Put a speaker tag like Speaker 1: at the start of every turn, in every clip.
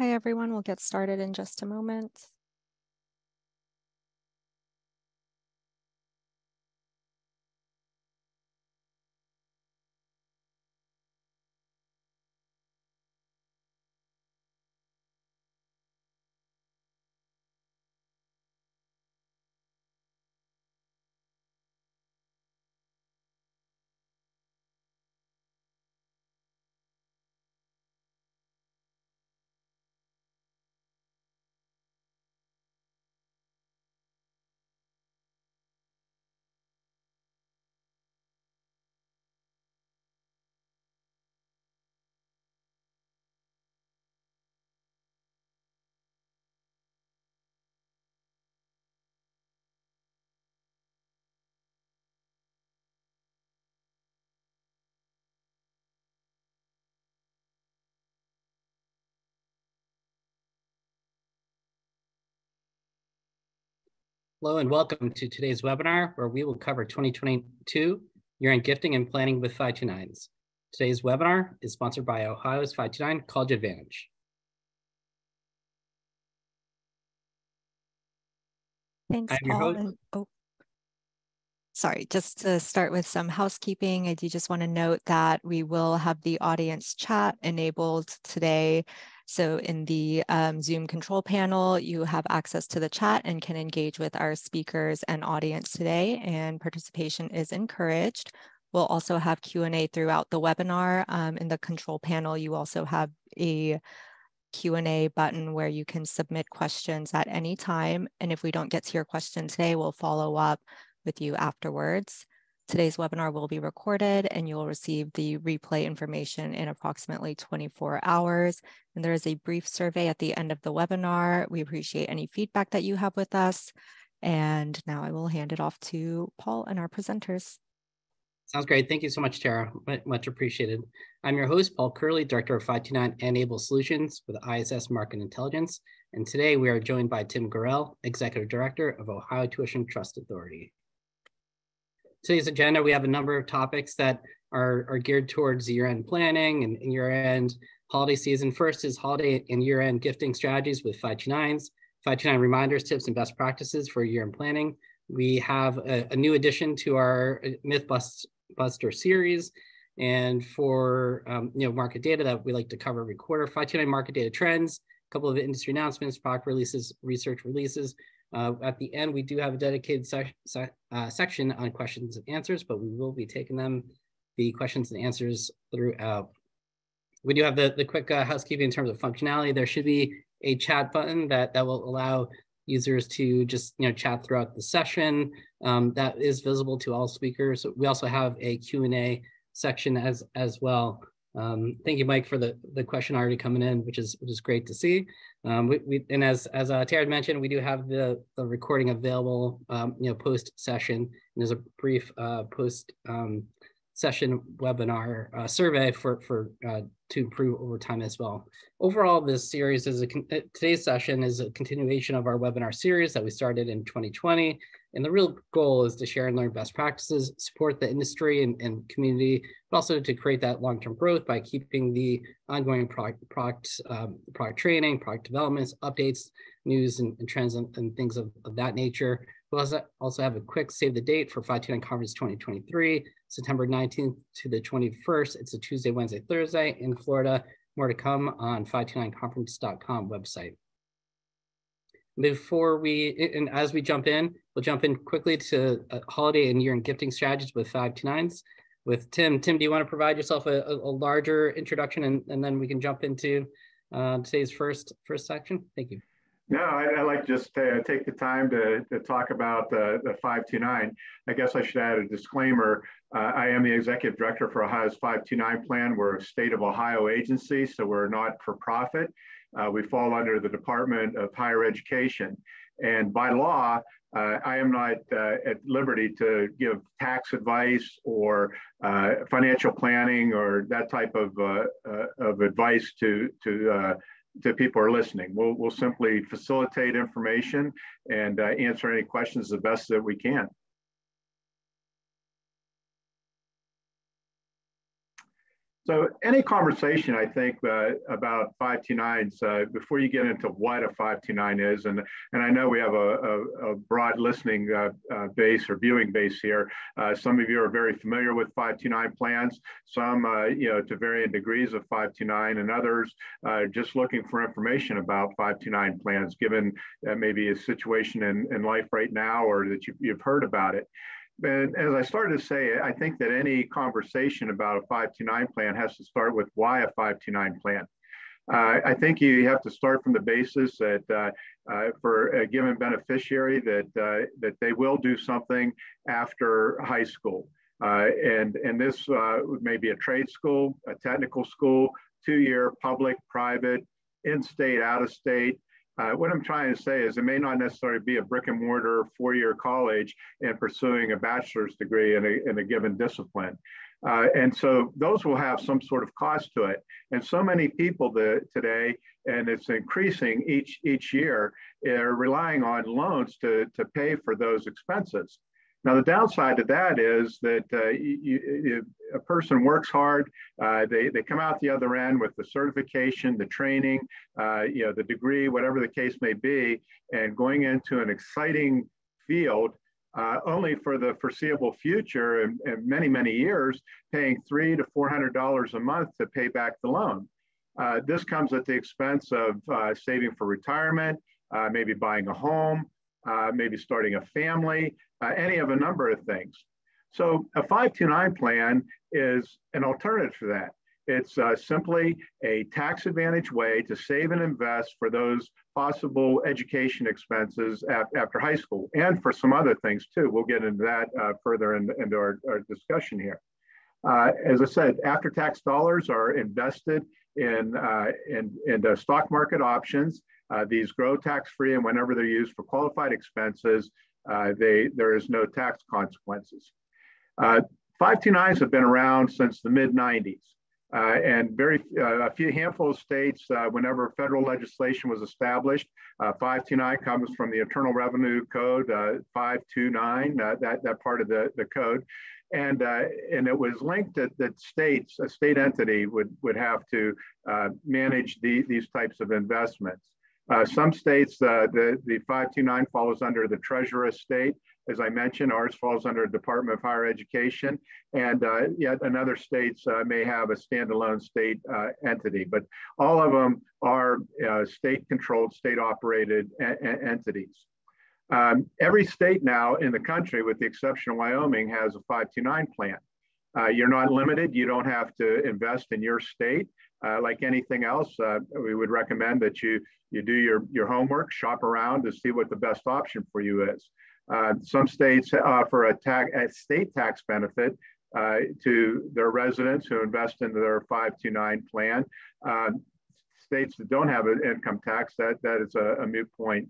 Speaker 1: Hi, everyone. We'll get started in just a moment.
Speaker 2: Hello and welcome to today's webinar where we will cover 2022 year-end gifting and planning with 529s. Today's webinar is sponsored by Ohio's 529 College Advantage.
Speaker 1: Thanks, Paul. And, oh, sorry, just to start with some housekeeping, I do just want to note that we will have the audience chat enabled today so in the um, Zoom control panel, you have access to the chat and can engage with our speakers and audience today and participation is encouraged. We'll also have Q&A throughout the webinar. Um, in the control panel, you also have a Q&A button where you can submit questions at any time. And if we don't get to your question today, we'll follow up with you afterwards. Today's webinar will be recorded and you will receive the replay information in approximately 24 hours. And there is a brief survey at the end of the webinar. We appreciate any feedback that you have with us. And now I will hand it off to Paul and our presenters.
Speaker 2: Sounds great. Thank you so much, Tara. Much appreciated. I'm your host, Paul Curley, Director of 529 and ABLE Solutions with ISS Market Intelligence. And today we are joined by Tim Gorrell, Executive Director of Ohio Tuition Trust Authority today's agenda, we have a number of topics that are, are geared towards year-end planning and, and year-end holiday season. First is holiday and year-end gifting strategies with 529s, 529 reminders, tips, and best practices for year-end planning. We have a, a new addition to our uh, Mythbuster series. And for um, you know market data that we like to cover every quarter, 529 market data trends, a couple of industry announcements, product releases, research releases, uh, at the end, we do have a dedicated uh, section on questions and answers, but we will be taking them, the questions and answers throughout. We do have the, the quick uh, housekeeping in terms of functionality. There should be a chat button that, that will allow users to just you know chat throughout the session. Um, that is visible to all speakers. We also have a Q&A section as, as well. Um, thank you, Mike, for the, the question already coming in, which is which is great to see. Um, we, we, and as as uh, Tara mentioned, we do have the, the recording available, um, you know, post session. And there's a brief uh, post um, session webinar uh, survey for for uh, to improve over time as well. Overall, this series is a uh, today's session is a continuation of our webinar series that we started in 2020. And the real goal is to share and learn best practices, support the industry and, and community, but also to create that long-term growth by keeping the ongoing product, product, um, product training, product developments, updates, news and, and trends and, and, things of, of that nature. We'll also, also have a quick save the date for 529 Conference 2023, September 19th to the 21st. It's a Tuesday, Wednesday, Thursday in Florida. More to come on 529conference.com website. Before we, and as we jump in, we'll jump in quickly to uh, holiday and year and gifting strategies with 529s with Tim. Tim, do you want to provide yourself a, a, larger introduction and, and then we can jump into uh, today's first first section? Thank you.
Speaker 3: No, I, I like to just to take the time to, to talk about the, the 529. I guess I should add a disclaimer. Uh, I am the executive director for Ohio's 529 plan. We're a state of Ohio agency, so we're not for profit. Uh, we fall under the Department of Higher Education. And by law, uh, I am not uh, at liberty to give tax advice or uh, financial planning or that type of, uh, uh, of advice to, to to people who are listening. We'll, we'll simply facilitate information and uh, answer any questions the best that we can. So any conversation, I think, uh, about 529s, uh, before you get into what a 529 is, and, and I know we have a, a, a broad listening uh, uh base or viewing base here. Uh, some of you are very familiar with 529 plans, some, uh, you know, to varying degrees of 529, and others just looking for information about 529 plans, given maybe a situation in, in life right now or that you, you've heard about it. And as I started to say, I think that any conversation about a 529 plan has to start with why a 529 plan. Uh, I think you have to start from the basis that uh, uh, for a given beneficiary that uh, that they will do something after high school, uh, and and this uh, may be a trade school, a technical school, two-year public, private, in-state, out-of-state, uh, what I'm trying to say is it may not necessarily be a brick and mortar four-year college and pursuing a bachelor's degree in a, in a given discipline. Uh, and so those will have some sort of cost to it. And so many people the, today, and it's increasing each, each year, are relying on loans to, to pay for those expenses. Now, the downside to that is that uh, you, a person works hard, uh, they, they come out the other end with the certification, the training, uh, you know, the degree, whatever the case may be, and going into an exciting field uh, only for the foreseeable future and, and, many, many years, paying three to $400 a month to pay back the loan. Uh, this comes at the expense of uh, saving for retirement, maybe buying a home, maybe starting a family, uh, any of a number of things. So a 529 plan is an alternative for that. It's uh, simply a tax advantage way to save and invest for those possible education expenses after high school and for some other things too. We'll get into that uh, further in, into our, our, discussion here. Uh, as I said, after tax dollars are invested in, uh, in, in stock market options. Uh, these grow tax free and whenever they're used for qualified expenses, they, there is no tax consequences. Uh, 529s have been around since the mid 90s. Uh, and very uh, a few handful of states, uh, whenever federal legislation was established, uh, 529 comes from the Internal Revenue Code uh, 529, that, that part of the, the code. And, uh, and it was linked that, that states, a state entity would, would have to manage the, these types of investments. Uh, some states, uh, the, the 529 follows under the Treasurer state, As I mentioned, ours falls under Department of Higher Education. And uh, yet another states uh, may have a standalone state uh, entity, but all of them are uh, state controlled, state operated entities. Um, every state now in the country, with the exception of Wyoming, has a 529 plan. You're not limited. You don't have to invest in your state. Uh, like anything else, uh, we would recommend that you you do your, your homework, shop around to see what the best option for you is. Uh, some states offer a, tax, a state tax benefit uh, to their residents who invest in their 529 plan. Uh, states that don't have an income tax, that, that is a, a moot point.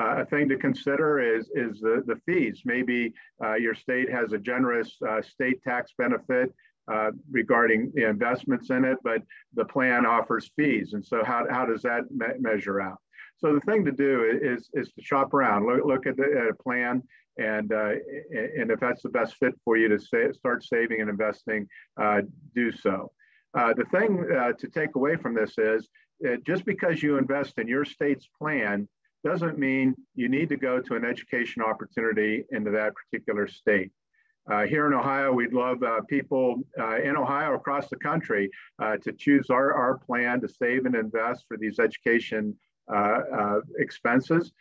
Speaker 3: Uh, a thing to consider is, is the, the fees. Maybe your state has a generous state tax benefit uh, regarding the investments in it, but the plan offers fees. And so how, how does that me measure out? So the thing to do is, is to shop around, look, look at, the, at a plan, and, uh, and if that's the best fit for you to start saving and investing, uh, do so. Uh, the thing uh, to take away from this is just because you invest in your state's plan doesn't mean you need to go to an education opportunity into that particular state. Uh, here in Ohio, we'd love uh, people uh, in Ohio across the country uh, to choose our, our plan to save and invest for these education uh, uh, expenses.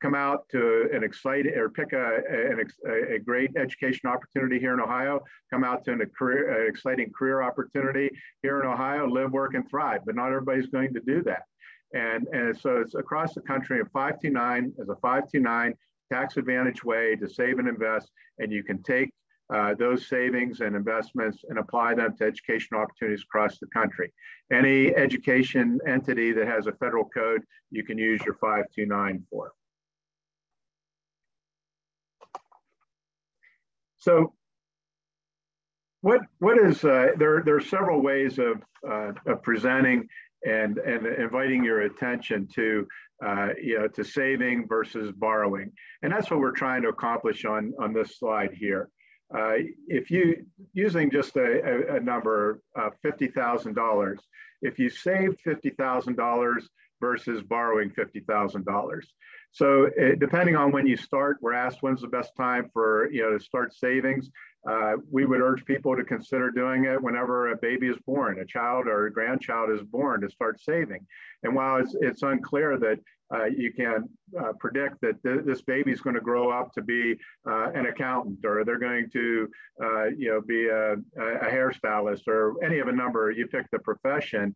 Speaker 3: come out to an exciting or pick a, a, a, great education opportunity here in Ohio. Come out to an, a career, an exciting career opportunity here in Ohio, live, work, and thrive. But not everybody's going to do that. And, and so it's across the country. A 529 is a 529 tax advantage way to save and invest, and you can take uh, those savings and investments and apply them to educational opportunities across the country. Any education entity that has a federal code, you can use your 529 for. So what, what is, uh, there, there are several ways of, uh, of presenting and, and inviting your attention to uh, you know, to saving versus borrowing. And that's what we're trying to accomplish on, on this slide here. uh, if you, using just a, a, a number of $50,000, if you save $50,000 versus borrowing $50,000. So depending on when you start, we're asked when's the best time for, you know, to start savings. Uh, we would urge people to consider doing it whenever a baby is born, a child or a grandchild is born to start saving. And while it's, it's unclear that uh, you can uh, predict that th this baby is going to grow up to be uh, an accountant or they're going to uh, you know be a, a, hairstylist or any of a number you pick the profession.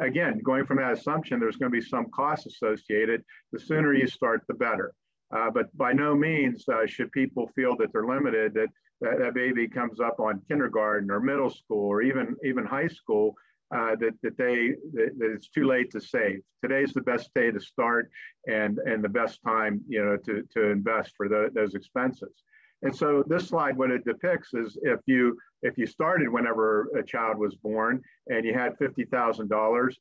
Speaker 3: Again going from that assumption there's going to be some costs associated. The sooner you start the better. But by no means should people feel that they're limited that, that that baby comes up on kindergarten or middle school or even even high school uh, that, that they that, that, it's too late to save. Today's the best day to start and and the best time you know to, to invest for the, those expenses. And so this slide, what it depicts is if you if you started whenever a child was born and you had fifty thousand uh, dollars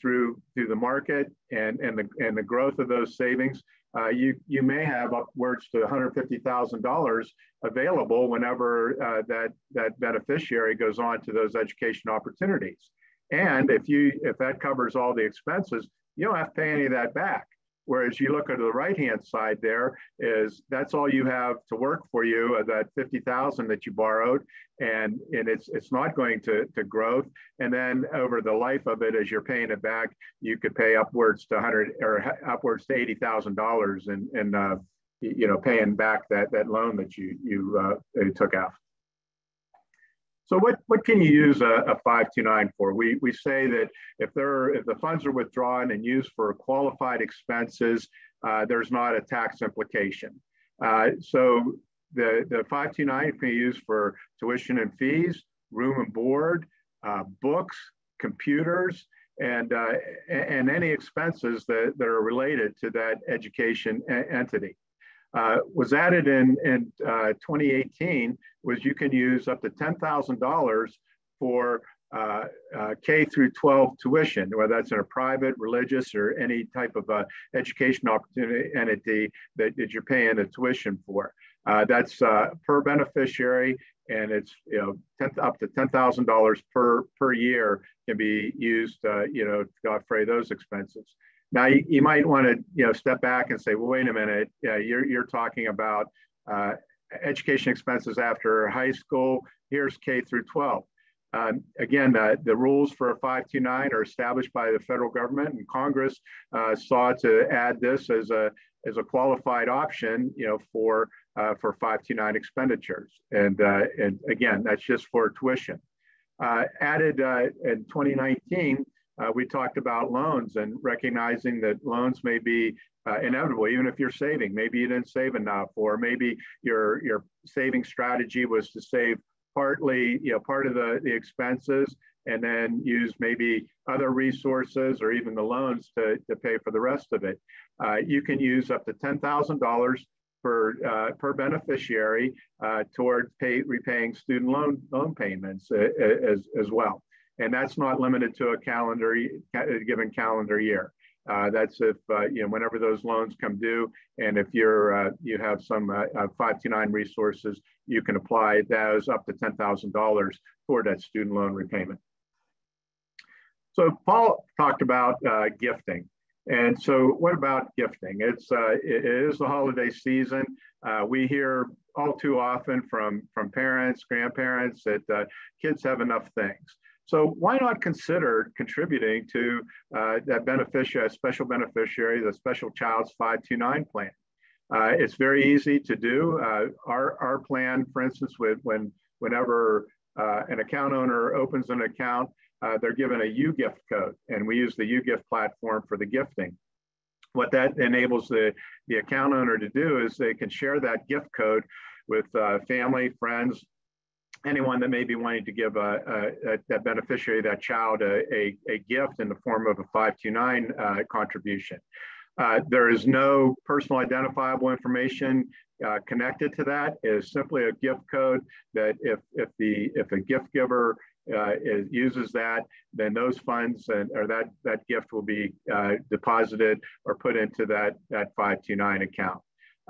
Speaker 3: through through the market and and the and the growth of those savings, uh, you you may have upwards to one hundred fifty thousand dollars available whenever uh, that that beneficiary goes on to those education opportunities. And if you if that covers all the expenses, you don't have to pay any of that back. Whereas you look at the right hand side there is that's all you have to work for you, uh, that 50,000 that you borrowed, and, and it's, it's not going to, to growth. And then over the life of it, as you're paying it back, you could pay upwards to 100 or upwards to $80,000 and, in uh, you know, paying back that, that loan that you, you uh, took out. So what, what can you use a, a 529 for? We, we say that if, there, are, if the funds are withdrawn and used for qualified expenses, uh, there's not a tax implication. Uh, so the, the 529 can be used for tuition and fees, room and board, uh, books, computers, and, uh, and any expenses that, that are related to that education entity uh, was added in, in uh, 2018 was you can use up to $10,000 for uh, uh, K through 12 tuition, whether that's in a private, religious, or any type of uh, education opportunity entity that, that you're paying a tuition for. Uh, that's per beneficiary, and it's you know 10, up to ten thousand dollars per per year can be used, you know, to defray those expenses. Now you, you might want to you know step back and say, well, wait a minute, yeah, you're you're talking about uh, education expenses after high school. Here's K through 12. Um, again, uh, the rules for 529 are established by the federal government, and Congress uh, saw to add this as a as a qualified option, you know, for uh, for 529 expenditures. And uh, and again, that's just for tuition. Uh, added in 2019 uh, we talked about loans and recognizing that loans may be uh, inevitable, even if you're saving. Maybe you didn't save enough, or maybe your your saving strategy was to save partly, you know, part of the, the expenses and then use maybe other resources or even the loans to, to pay for the rest of it. Uh, you can use up to $10,000 per, uh, per beneficiary uh, toward pay, repaying student loan, loan payments uh, as, as well. And that's not limited to a calendar, a given calendar year. Uh, that's if uh, you know whenever those loans come due, and if you're uh, you have some uh, uh, 529 resources, you can apply those up to ten thousand dollars for that student loan repayment. So Paul talked about uh, gifting, and so what about gifting? It's it is the holiday season. we hear all too often from from parents, grandparents that kids have enough things. So why not consider contributing to uh, that beneficiary, special beneficiary, the special child's 529 plan? Uh, it's very easy to do. Uh, our, our plan, for instance, with when whenever uh, an account owner opens an account, uh, they're given a UGift code, and we use the UGift platform for the gifting. What that enables the, the account owner to do is they can share that gift code with uh, family, friends, anyone that may be wanting to give a, a, a that beneficiary, that child, a, a, gift in the form of a 529 uh, contribution. Uh, there is no personal identifiable information uh, connected to that. It is simply a gift code that if, if, the, if a gift giver uh, is, uses that, then those funds and, or that, that gift will be uh, deposited or put into that, that 529 account.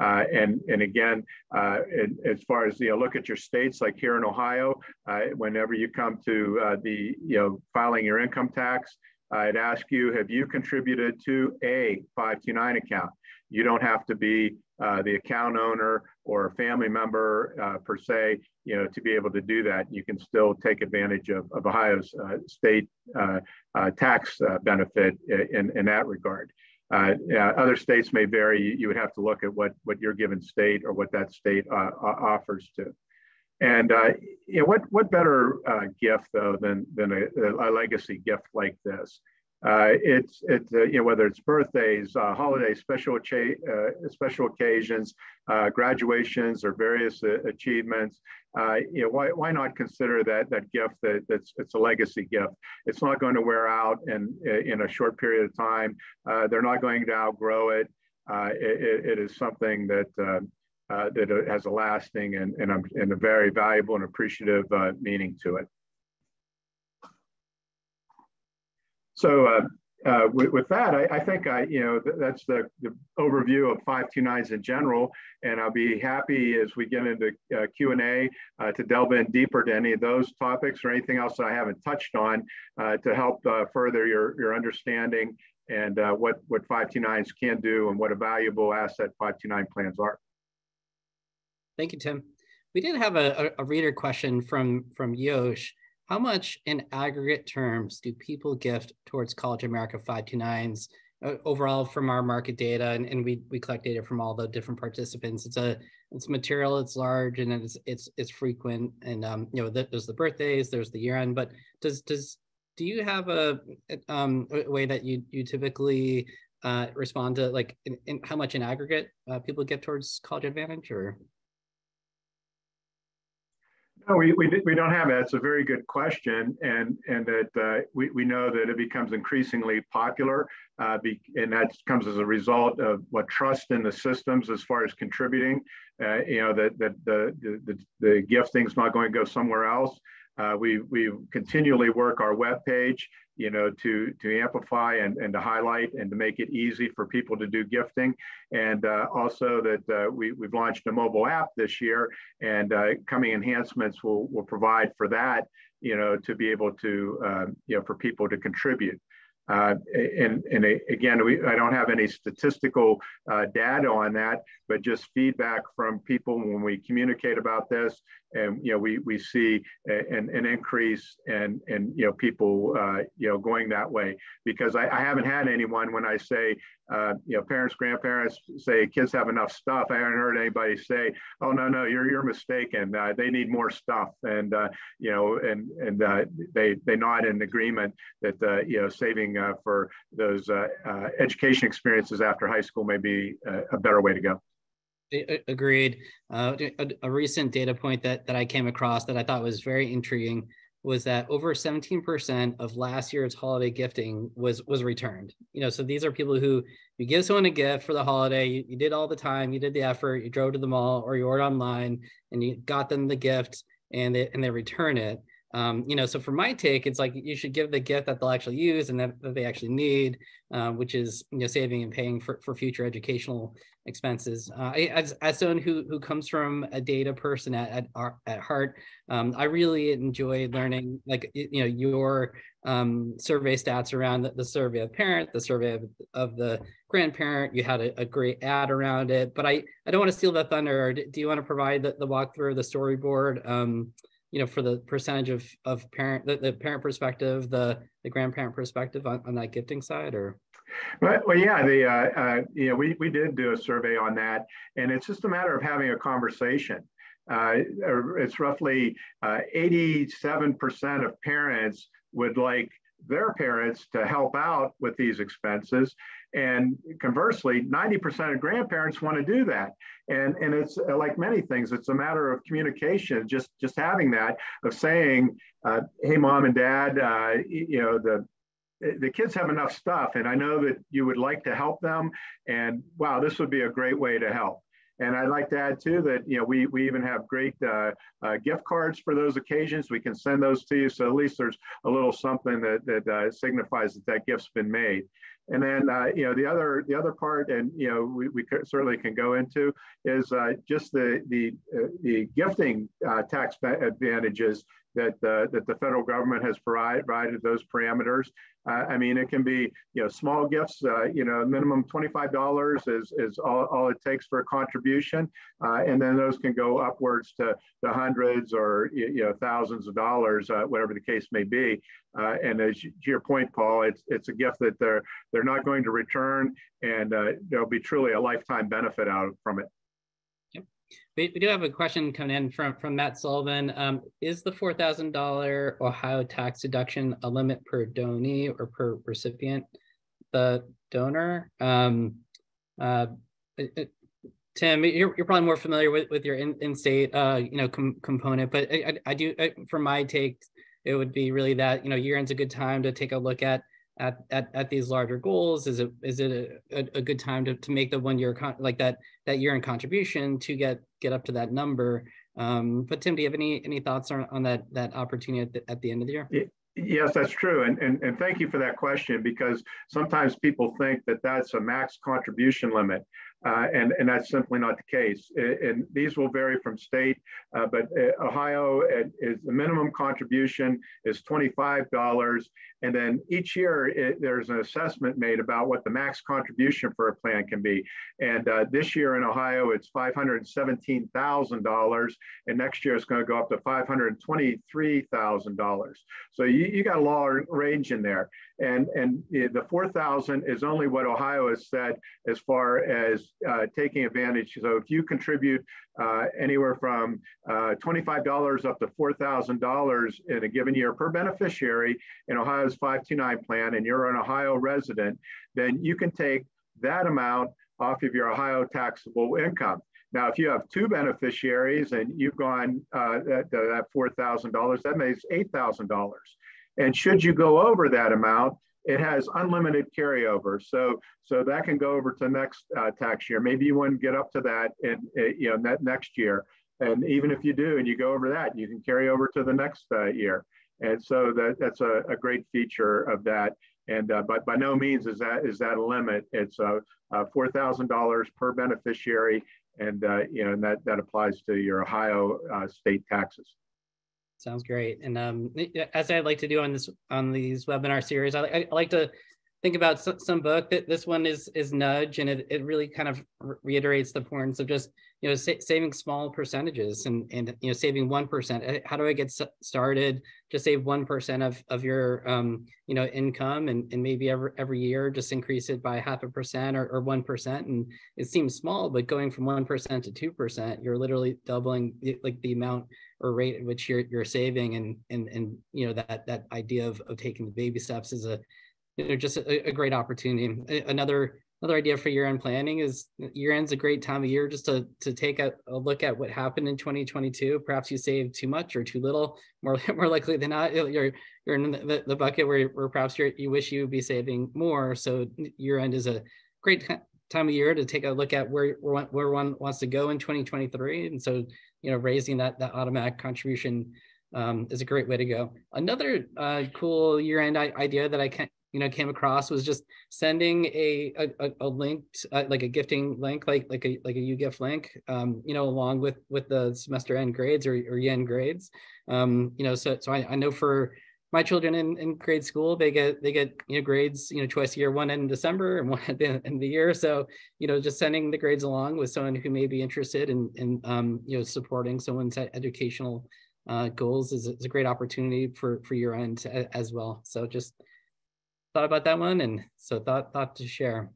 Speaker 3: Uh, and, and again, uh, as far as, you know, look at your states, like here in Ohio, uh, whenever you come to uh, the, you know, filing your income tax, I'd ask you, have you contributed to a 529 account? You don't have to be uh, the account owner or a family member uh, per se, you know, to be able to do that. You can still take advantage of, of Ohio's state tax benefit in, in that regard. Uh, yeah, other states may vary. You would have to look at what, what your given state or what that state uh, offers to. And uh, you know, what, what better uh, gift though than, than a, a, legacy gift like this? Uh, it's it's uh, you know whether it's birthdays, uh, holidays, special uh, special occasions, uh, graduations, or various uh, achievements. you know why, why not consider that that gift that that's it's a legacy gift. It's not going to wear out in in a short period of time. they're not going to outgrow it. It, it is something that. that has a lasting and, and, and a very valuable and appreciative meaning to it. So uh, uh, with, with, that, I, I, think I, you know, th that's the, the, overview of 529s in general, and I'll be happy as we get into uh, Q&A uh, to delve in deeper to any of those topics or anything else that I haven't touched on uh, to help uh, further your, your understanding and what, what 529s can do and what a valuable asset 529 plans are.
Speaker 2: Thank you, Tim. We did have a, a reader question from, from Yosh. How much in aggregate terms do people gift towards College America 529s uh, overall from our market data? And, and we, we collect data from all the different participants. It's a it's material, it's large, and it's it's it's frequent. And um, you know, there's the birthdays, there's the year end. But does does do you have a, um, a way that you you typically uh, respond to like in, in how much in aggregate uh, people give towards College Advantage or?
Speaker 3: No, we, we, we don't have that. It's a very good question. And, and that uh, we, we know that it becomes increasingly popular. Uh, be, and that comes as a result of what trust in the systems as far as contributing. Uh, you know, that, that the, the, the, the is not going to go somewhere else. Uh, we, we continually work our web page, you know, to, to amplify and, and to highlight and to make it easy for people to do gifting. And uh, also that uh, we, we've launched a mobile app this year and uh, coming enhancements will, will provide for that, you know, to be able to, um, you know, for people to contribute. Uh, and, and again, we, I don't have any statistical uh, data on that, but just feedback from people when we communicate about this, and you know, we we see an, an increase and and you know people uh, you know going that way because I, I haven't had anyone when I say uh, you know, parents, grandparents say kids have enough stuff. I haven't heard anybody say, "Oh no, no, you're you're mistaken. Uh, they need more stuff." And you know, and and they they nod in agreement that you know saving uh, for those uh, uh, education experiences after high school may be uh, a better way to go.
Speaker 2: Agreed. A, a recent data point that that I came across that I thought was very intriguing was that over 17% of last year's holiday gifting was was returned. You know, so these are people who you give someone a gift for the holiday, you, you did all the time, you did the effort, you drove to the mall or you ordered online and you got them the gift and they and they return it. Um, you know, so for my take, it's like you should give the gift that they'll actually use and that, that they actually need, uh, which is you know saving and paying for, for future educational expenses. Uh, as, as someone who who comes from a data person at at, at heart, um, I really enjoy learning like you know your um, survey stats around the, the, survey of parent, the survey of, of the grandparent. You had a, a, great ad around it, but I I don't want to steal the thunder. Do you want to provide the, the walkthrough, the storyboard? You know, for the percentage of of parent, the, the parent perspective, the the grandparent perspective on, on that gifting side, or
Speaker 3: well, well yeah, the uh, uh, you know we we did do a survey on that, and it's just a matter of having a conversation. Uh, it's roughly 87% uh, of parents would like their parents to help out with these expenses. And conversely, 90% of grandparents want to do that. And, and it's uh, like many things, it's a matter of communication, just, just having that of saying, uh, hey, mom and dad, uh, you know, the, the kids have enough stuff and I know that you would like to help them. And wow, this would be a great way to help. And I'd like to add too that you know we we even have great uh, uh, gift cards for those occasions. We can send those to you, so at least there's a little something that that uh, signifies that that gift's been made. And then, uh, you know, the other the other part, and you know, we, we certainly can go into is uh, just the the uh, the gifting tax advantages that uh, that the federal government has provided those parameters. Uh, I mean, it can be you know small gifts. Uh, you know, minimum twenty five dollars is is all, all it takes for a contribution, uh, and then those can go upwards to the hundreds or you know thousands of dollars, uh, whatever the case may be. Uh, and as to your point, Paul, it's it's a gift that they're they're not going to return, and there'll be truly a lifetime benefit out from it.
Speaker 2: We, we do have a question coming in from, from Matt Sullivan. Um, is the $4,000 Ohio tax deduction a limit per donee or per recipient? The donor? Um, uh, it, it, Tim, you're, you're probably more familiar with, with your in, in-state, uh, you know, com component, but I, I, do, I, from my take, it would be really that, you know, year end's a good time to take a look at at, at, at these larger goals? Is it is it a, a, good time to, to make the one year con- like that that year in contribution to get get up to that number? Um, but Tim, do you have any any thoughts on, on that that opportunity at the, at the end of the year?
Speaker 3: Yes, that's true. And, and, and thank you for that question because sometimes people think that that's a max contribution limit. Uh, and, and that's simply not the case. And these will vary from state, uh, but uh, Ohio is the minimum contribution is $25. And then each year it, there's an assessment made about what the max contribution for a plan can be. And uh, this year in Ohio, it's $517,000. And next year it's going to go up to $523,000. So you, you got a long range in there. And, and the 4,000 is only what Ohio has said as far as uh, taking advantage. So if you contribute uh, anywhere from uh, $25 up to $4,000 in a given year per beneficiary in Ohio's 529 plan, and you're an Ohio resident, then you can take that amount off of your Ohio taxable income. Now, if you have two beneficiaries and you've gone uh, that, that $4,000, that makes $8,000. And should you go over that amount, it has unlimited carryover. So, so that can go over to next uh, tax year. Maybe you to get up to that in, uh, you know, next year. And even if you do, and you go over that, you can carry over to the next uh, year. And so that, that's a, a great feature of that. And uh, but by no means is that is that a limit. It's uh, uh four thousand dollars per beneficiary, and uh, you know and that that applies to your Ohio uh, state taxes.
Speaker 2: Sounds great. And um, as I like to do on this on these webinar series, I, I like to think about some, some book that this one is is nudge and it, it really kind of reiterates the importance of just you know sa saving small percentages and and you know saving one percent. Uh, how do i get started? Just save one percent of of your um you know income and, and maybe every every year just increase it by half a percent or one percent. And it seems small but going from one percent to two percent you're literally doubling the, like the amount or rate at which you're you're saving. And and and you know that that idea of, of taking the baby steps is a you know just a, a great opportunity. Another another idea for year end planning is year end's a great time of year just to to take a, a, look at what happened in 2022 perhaps you saved too much or too little more more likely than not you're you're in the, the bucket where, where perhaps you wish you would be saving more. So year end is a great time of year to take a look at where where, where one wants to go in 2023 and so you know raising that that automatic contribution um, is a great way to go. Another uh, cool year-end idea that I can you know came across was just sending a a, a link uh, like a gifting link like like a like a ugift link um, you know along with with the semester end grades or, or yen grades. Um, you know so so I, I know for my children in, in grade school they get they get you know grades you know twice a year one in december and one at the end of the year. So you know just sending the grades along with someone who may be interested in in um, you know supporting someone's educational uh, goals is, is a great opportunity for for year end as well. So just thought about that one and so thought thought to share.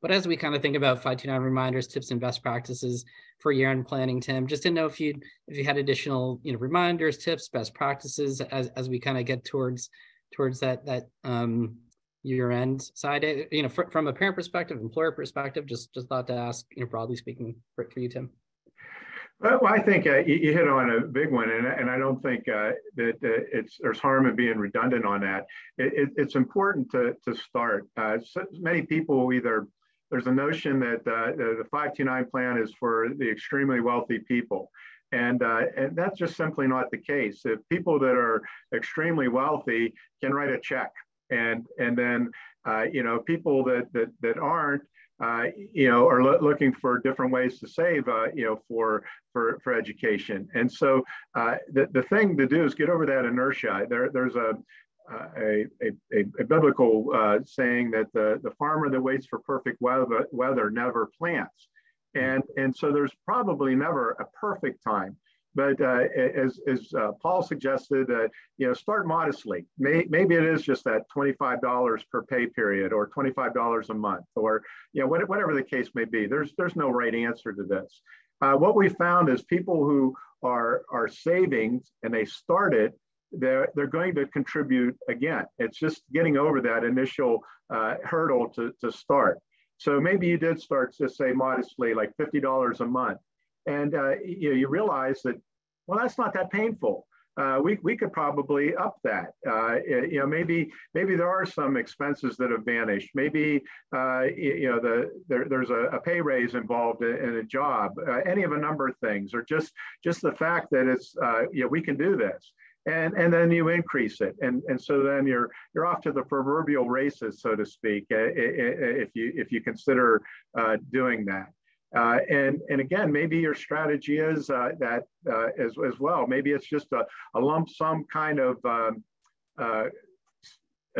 Speaker 2: But as we kind of think about 529 reminders tips and best practices for year-end planning tim just to know if you if you had additional you know reminders tips best practices as, as we kind of get towards towards that that um year-end side eh, you know fr- from a parent perspective employer perspective just just thought to ask you know broadly speaking for, for you tim
Speaker 3: well, I think uh, you, hit on a big one, and, and I don't think uh, that uh, it's there's harm in being redundant on that. It, it, it's important to to start. Uh, so many people either there's a notion that uh, the, the 529 plan is for the extremely wealthy people. And, uh, and that's just simply not the case. If people that are extremely wealthy can write a check and and then you know, people that that that aren't, uh, you know, are lo looking for different ways to save, uh, you know, for for for education. And so uh, the the thing to do is get over that inertia. There there's a uh, a, a, a, biblical uh, saying that the, the farmer that waits for perfect weather, weather never plants. And, and so there's probably never a perfect time. But uh, as, as uh, Paul suggested, uh, you know, start modestly. May, maybe it is just that $25 per pay period or $25 a month or, you know, whatever the case may be. There's, there's no right answer to this. Uh, what we found is people who are, are saving and they start it, they're, they're going to contribute again. It's just getting over that initial uh, hurdle to, to start. So maybe you did start to say modestly, like $50 a month. And uh, you, you realize that, well, that's not that painful. Uh, we, we could probably up that. Uh, you know, maybe maybe there are some expenses that have vanished. Maybe uh, you know the there, there's a, a, pay raise involved in a job. Uh, any of a number of things, or just just the fact that it's uh, you know we can do this and and then you increase it and and so then you're you're off to the proverbial races so to speak if you if you consider uh, doing that uh, and and again maybe your strategy is uh, that uh, as, as well maybe it's just a, a lump sum kind of um, uh,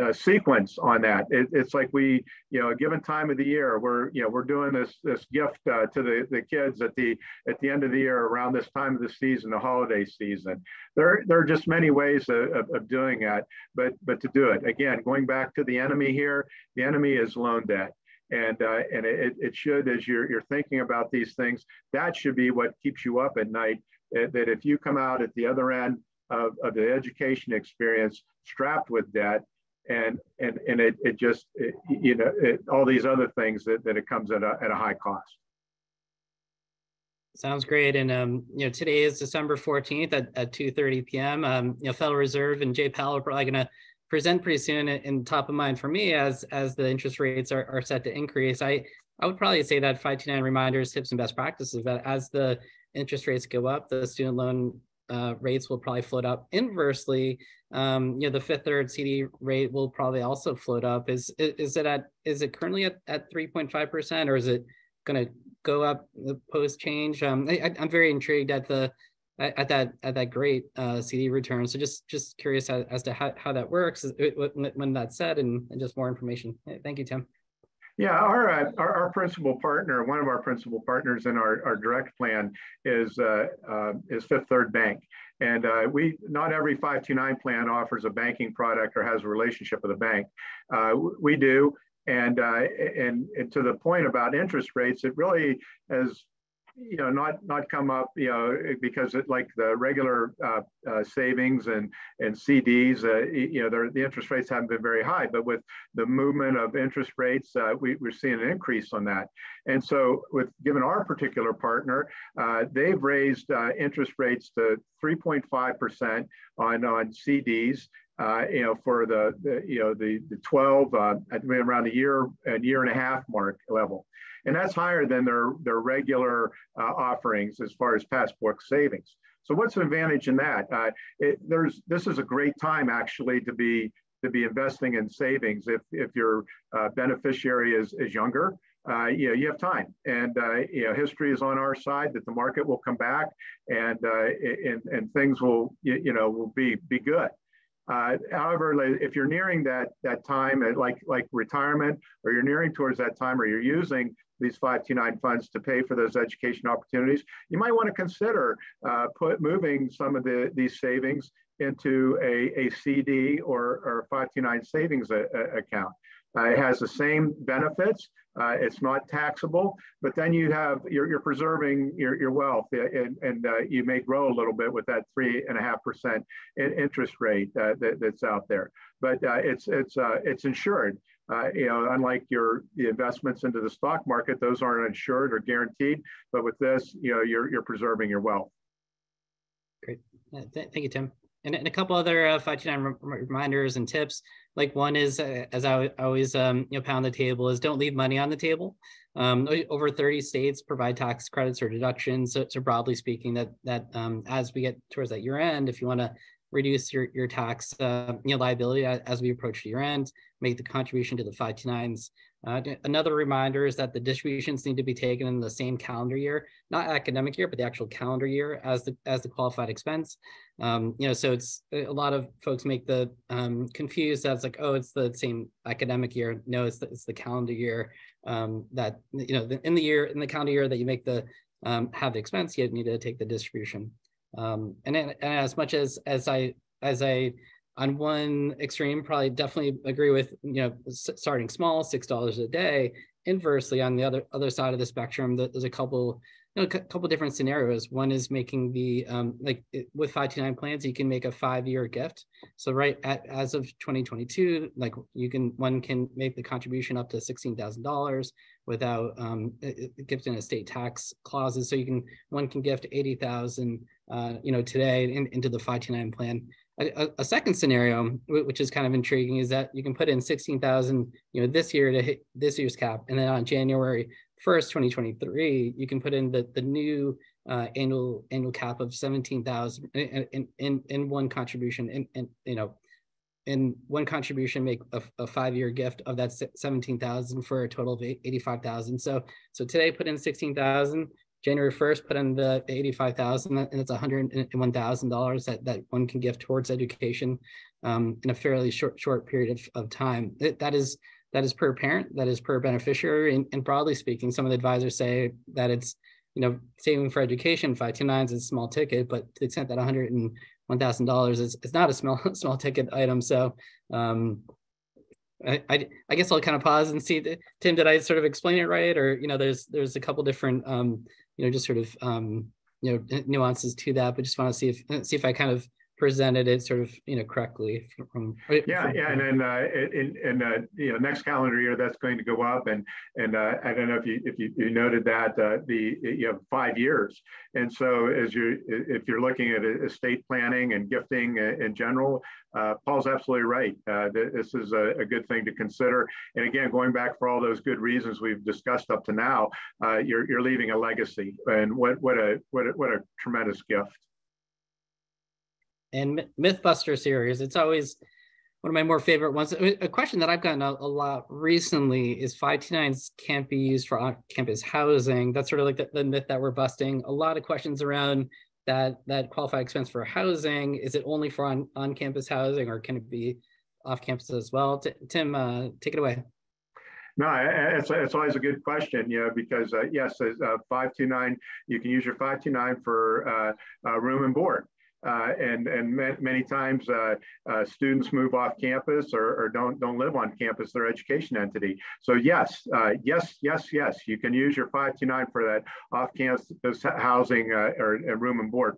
Speaker 3: uh, sequence on that. It, it's like we, you know, a given time of the year, we're, you know, we're doing this this gift uh, to the, the kids at the at the end of the year around this time of the season, the holiday season. There there are just many ways of, of, of doing that, but but to do it again, going back to the enemy here, the enemy is loan debt. And, uh, and it, it should, as you're, you're thinking about these things, that should be what keeps you up at night. That if you come out at the other end of, of the education experience strapped with debt, and and and it, it just it, you know it, all these other things that, that it comes at a, at a high cost.
Speaker 2: Sounds great. And um you know today is december 14th at, at 2 30 p.m um you know federal reserve and jay powell are probably going to present pretty soon and top of mind for me as as the interest rates are, are set to increase i i would probably say that 529 reminders tips and best practices that as the interest rates go up the student loan uh, rates will probably float up inversely um, you know, the fifth third CD rate will probably also float up. Is is it at is it currently at at three point five percent, or is it going to go up the post change? Um, I, am very intrigued at the at, that at that great uh, CD return. So just just curious as, as to how, how that works when, that's said, and, and just more information. Thank you, Tim.
Speaker 3: Yeah, our, uh, our, our principal partner, one of our principal partners in our, our direct plan is uh, uh, is Fifth Third Bank, and uh, we not every 529 plan offers a banking product or has a relationship with a bank. Uh, we do, and, uh, and and to the point about interest rates, it really has you know not not come up you know because it like the regular uh, uh, savings and and CDs uh, you know the interest rates haven't been very high but with the movement of interest rates uh, we, we're seeing an increase on that. And so with given our particular partner uh, they've raised uh, interest rates to 3.5 percent on on CDs uh, you know, for the, the, you know the the 12 uh, around a year a year and a half mark level and that's higher than their, their regular uh, offerings as far as passport savings. So what's the advantage in that? Uh, it, there's this is a great time actually to be to be investing in savings if if your uh, beneficiary is is younger. Uh, you know, you have time, and uh, you know, history is on our side that the market will come back, and uh, and and things will you, you know will be be good. Uh, however, if you're nearing that that time, like like retirement, or you're nearing towards that time, or you're using these 529 funds to pay for those education opportunities, you might want to consider uh, put moving some of the, these savings into a, a CD or, or 529 savings a, a account. Uh, it has the same benefits. Uh, it's not taxable, but then you have you're, you're preserving your, your wealth, uh, and, and uh, you may grow a little bit with that three and a half percent interest rate uh, that, that's out there. But uh, it's it's it's insured, you know, unlike your investments into the stock market, those aren't insured or guaranteed. But with this, you know, you're you're preserving your wealth.
Speaker 2: Great, th thank you, Tim. And, and a couple other uh, 529 reminders and tips. Like one is, uh, as I always um, you know pound the table, is don't leave money on the table. Um, over 30 states provide tax credits or deductions. So, so broadly speaking, that that um, as we get towards that year end, if you want to reduce your, your tax uh, you know, liability as we approach year end, make the contribution to the 529s. Uh, another reminder is that the distributions need to be taken in the same calendar year, not academic year, but the actual calendar year as the as the qualified expense. Um, you know, so it's a lot of folks make the um, confused that's like, oh, it's the same academic year. No, it's the, it's the calendar year um, that you know in the year in the calendar year that you make the um, have the expense, you need to take the distribution. Um, and, and as much as as I as I on one extreme probably definitely agree with you know starting small six dollars a day. Inversely on the other other side of the spectrum there's a couple you know, a couple different scenarios. One is making the um, like it, with 529 plans you can make a five year gift. So right at as of 2022 like you can one can make the contribution up to $16000 without um, gifting estate tax clauses. So you can one can gift 80000 uh, you know today in, into the 529 plan a, a, second scenario, which is kind of intriguing, is that you can put in 16,000, you know, this year to hit this year's cap. And then on January 1st, 2023, you can put in the, the new uh, annual annual cap of 17,000 in, in, in, in one contribution and, and, you know, in one contribution, make a, a five-year gift of that 17,000 for a total of 85,000. So, so today put in 16,000, January 1st, put in the 85,000 and it's $101,000 that, that one can give towards education um, in a fairly short, short period of, of time. It, that is that is per parent, that is per beneficiary. And, and, broadly speaking, some of the advisors say that it's, you know, saving for education, 529s is a small ticket, but to the extent that $101,000 is, is not a small, small ticket item. So um, I, I, I, guess I'll kind of pause and see, Tim, did I sort of explain it right? Or, you know, there's, there's a couple different you know, just sort of um, you know nuances to that, but just want to see if see if I kind of presented it sort of you know correctly from
Speaker 3: yeah
Speaker 2: from,
Speaker 3: yeah and then uh, in, in uh, you know next calendar year that's going to go up and and uh, I don't know if you if you, you noted that uh, the you have five years. And so as you if you're looking at estate planning and gifting in general uh, Paul's absolutely right. Uh, this is a, a, good thing to consider. And again going back for all those good reasons we've discussed up to now you're you're leaving a legacy and what what a what a, what a tremendous gift
Speaker 2: and Mythbuster series. It's always one of my more favorite ones. A question that I've gotten a, a lot recently is 529s can't be used for on-campus housing. That's sort of like the, the, myth that we're busting. A lot of questions around that that qualified expense for housing. Is it only for on, on-campus housing or can it be off-campus as well? T Tim, uh, take it away.
Speaker 3: No, it's, it's always a good question, you know, because uh, yes, uh, 529, you can use your 529 for uh, uh, room and board. Uh, and and many times uh, uh, students move off campus or, or, don't don't live on campus their education entity. So yes uh, yes yes yes you can use your 529 for that off campus housing uh, or, or, room and board.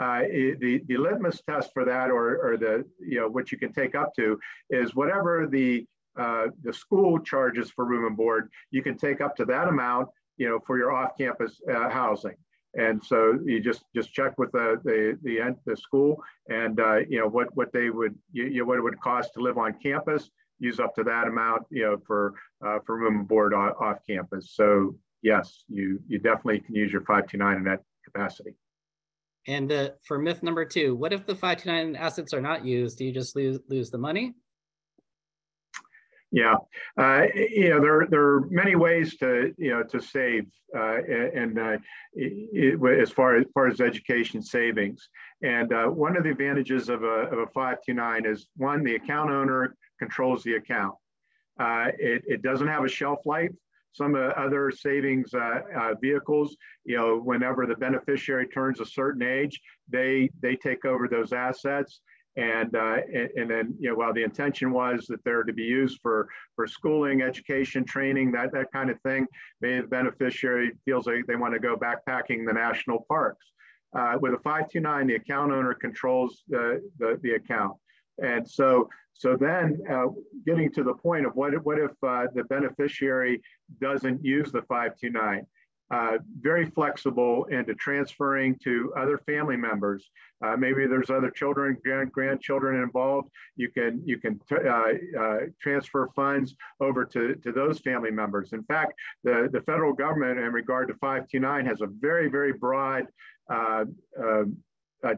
Speaker 3: Uh, the, the litmus test for that or, or the you know what you can take up to is whatever the the school charges for room and board you can take up to that amount you know for your off-campus housing and so you just just check with the the the, the school and uh, you know what what they would you, what it would cost to live on campus. Use up to that amount, you know, for uh, for room and board off, off campus. So yes, you you definitely can use your 529 in that capacity.
Speaker 2: And uh, for myth number two, what if the 529 assets are not used? Do you just lose lose the money?
Speaker 3: Yeah, uh, you know there there are many ways to you know to save uh, and uh, it, as far as, far as education savings. And uh, one of the advantages of a of a five two nine is one the account owner controls the account. Uh, it it doesn't have a shelf life. Some other savings uh, vehicles, you know, whenever the beneficiary turns a certain age, they they take over those assets and, uh, and, and, then, you know, while the intention was that they're to be used for, for schooling, education, training, that, that kind of thing, maybe the beneficiary feels like they want to go backpacking the national parks. Uh, with a 529, the account owner controls the, the, the account. And so, so then uh, getting to the point of what, what if uh, the beneficiary doesn't use the 529? Uh, very flexible into transferring to other family members. Uh, maybe there's other children, grand, grandchildren involved. You can you can uh, uh, transfer funds over to, to those family members. In fact, the, the federal government in regard to 529 has a very, very broad uh, um,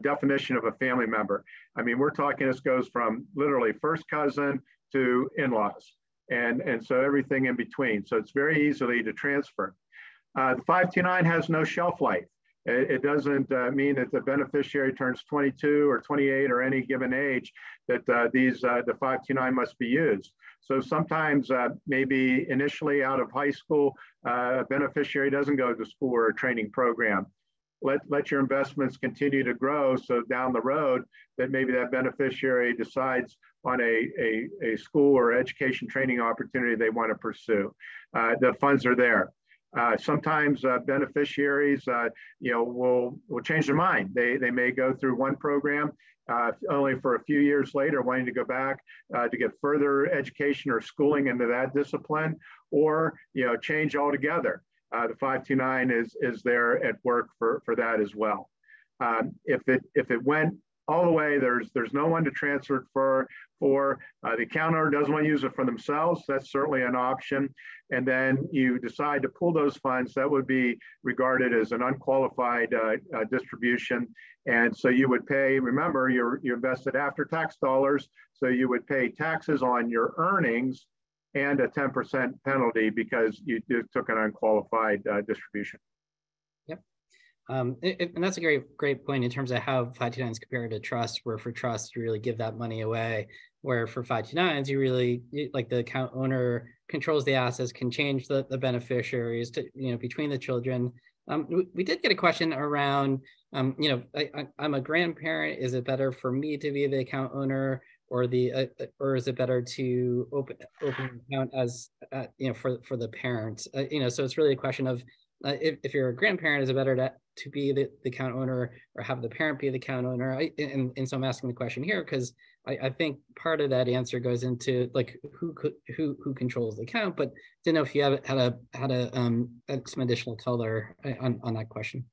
Speaker 3: definition of a family member. I mean, we're talking, this goes from literally first cousin to in-laws and, and so everything in between. So it's very easily to transfer. Uh, the 529 has no shelf life. It, it doesn't uh, mean that the beneficiary turns 22 or 28 or any given age that uh, these uh, the 529 must be used. So sometimes uh, maybe initially out of high school, uh, a beneficiary doesn't go to school or a training program let, let your investments continue to grow. So down the road, that maybe that beneficiary decides on a, a, a school or education training opportunity they want to pursue. The funds are there. Uh, sometimes uh, beneficiaries, uh, you know, will will change their mind. They they may go through one program uh, only for a few years later, wanting to go back uh, to get further education or schooling into that discipline, or you know, change altogether uh, the 529 is, is there at work for, for that as well. Um, if, it, if it went all the way, there's, there's no one to transfer it for, for uh, the account owner doesn't want to use it for themselves, that's certainly an option. And then you decide to pull those funds, that would be regarded as an unqualified uh, uh, distribution. And so you would pay, remember, you're, you're invested after tax dollars, so you would pay taxes on your earnings and a 10% penalty because you took an unqualified uh, distribution.
Speaker 2: Um, it, and that's a great, great point in terms of how 529s compare to trust, where for trust, you really give that money away, where for 529s, you really, like the account owner controls the assets, can change the, the beneficiaries to, you know, between the children. Um, we, we, did get a question around, um, you know, I, am a grandparent. Is it better for me to be the account owner or the uh, uh, or is it better to open open account as uh, you know for for the parent uh, you know so it's really a question of uh, if, if you're a grandparent is it better to, to be the, the account owner or have the parent be the account owner I, and, and so i'm asking the question here because I, I think part of that answer goes into like who could who who controls the account but didn't know if you have had a had a um some additional color uh, on on that question